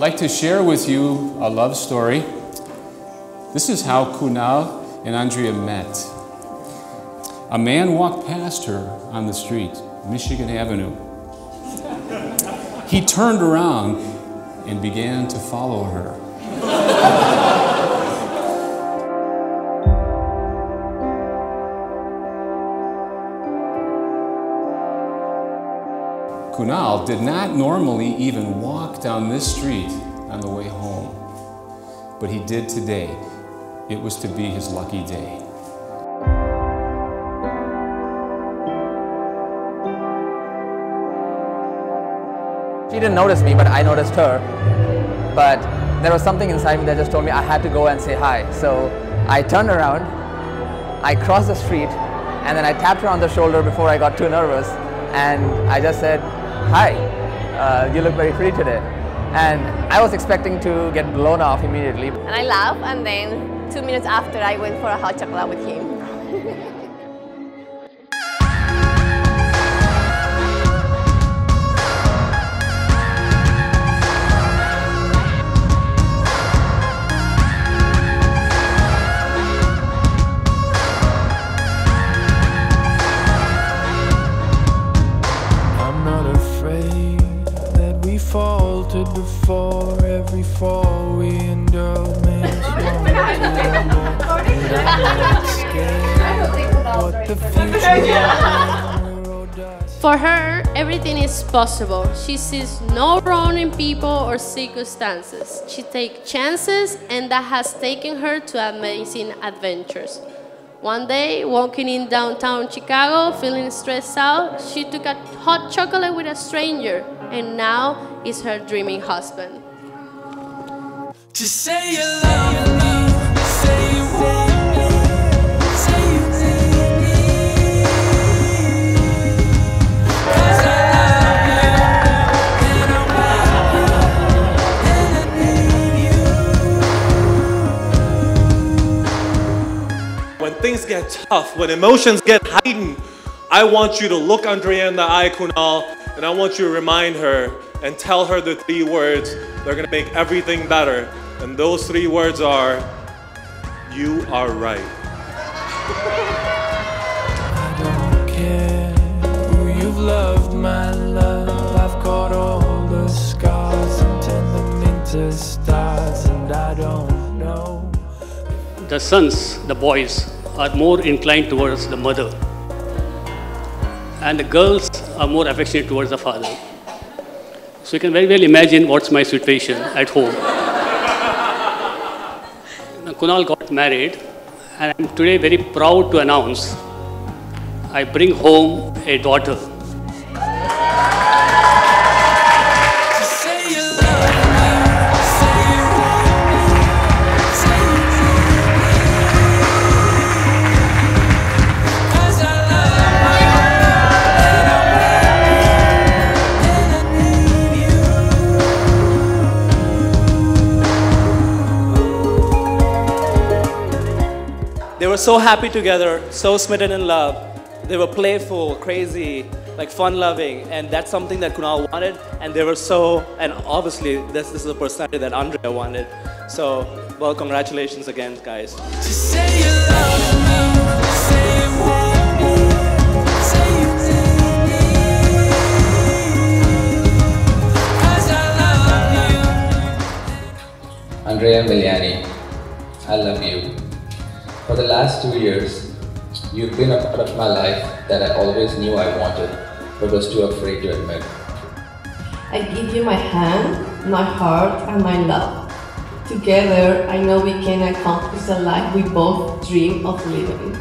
like to share with you a love story. This is how Kunal and Andrea met. A man walked past her on the street, Michigan Avenue. He turned around and began to follow her. Kunal did not normally even walk down this street on the way home, but he did today. It was to be his lucky day. She didn't notice me, but I noticed her. But there was something inside me that just told me I had to go and say hi. So I turned around, I crossed the street, and then I tapped her on the shoulder before I got too nervous. And I just said, Hi, uh, you look very pretty today. And I was expecting to get blown off immediately. And I laughed, and then two minutes after, I went for a hot chocolate with him. before every fall we us. For her, everything is possible. She sees no wrong in people or circumstances. She takes chances, and that has taken her to amazing adventures. One day, walking in downtown Chicago, feeling stressed out, she took a hot chocolate with a stranger, and now is her dreaming husband. Just say you love When things get tough, when emotions get heightened, I want you to look Andrea in the eye, Kunal, and I want you to remind her and tell her the three words that are gonna make everything better. And those three words are, you are right. I don't care who you've loved, my love. I've got all the scars and turned them into stars, and I don't know. the sons, the boys, are more inclined towards the mother, and the girls are more affectionate towards the father. So you can very well imagine what's my situation at home. Kunal got married, and I'm today very proud to announce I bring home a daughter. Were so happy together, so smitten in love. They were playful, crazy, like fun loving, and that's something that Kunal wanted. And they were so, and obviously, this, this is a personality that Andrea wanted. So, well, congratulations again, guys. Just say you love me, say you want me, say you need me. 'Cause I love you. Andrea Miliani, I love you. For the last two years, you've been a part of my life that I always knew I wanted, but was too afraid to admit. I give you my hand, my heart, and my love. Together, I know we can accomplish the life we both dream of living.